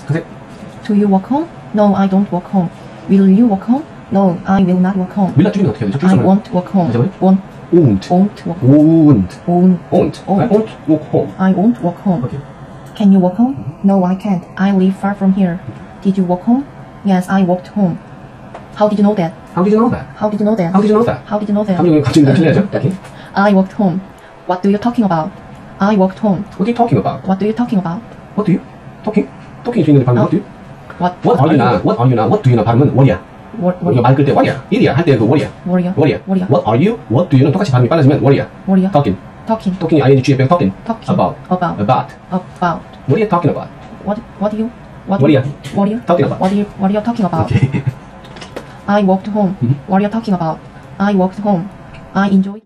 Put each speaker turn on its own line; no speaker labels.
선생
Do you walk home? No, I don't walk home. Will you walk home? No, I will not walk home.
밀라 줄이면 어떻게 해야 되죠?
I
줄여서는
won't walk home.
잠깐만요.
Won't,
won't
won't walk
won't
home.
won't I won't walk home
I won't walk home.
오케이
Can you walk home? No, I can't. I live far from here. Did you walk home? Yes, I walked home. How did you know that?
How did you know that?
How did you know that?
How did you know that?
How did you know that?
감정이 갑자기 좀 틀려야죠 오케이
I walked home. What do you talking about? I walked home.
What are you talking about?
What do you talking about?
What do you? Talking? Talking 중인데 발음
어.
what do you?
What?
What are you now? What are you now? What do you now? 발음은 what이야
What?
우리가
What?
말 끌 때 what이야 일이야 할 때 그 what이야
Warrior.
what이야
Warrior.
What are you? What do you는 똑같이 발음이 빨라지면 what이야
Warrior.
talking
Talking.
talking이 ing 뒤에 빼고 talking
Talking.
about
About.
about
About.
what are you talking about?
What? What do you? What?
Warrior.
What are you?
Talking about.
What are you? What are you talking about?
오케이
I walked home.
Mhm.
What are you talking about? I walked home. I enjoyed.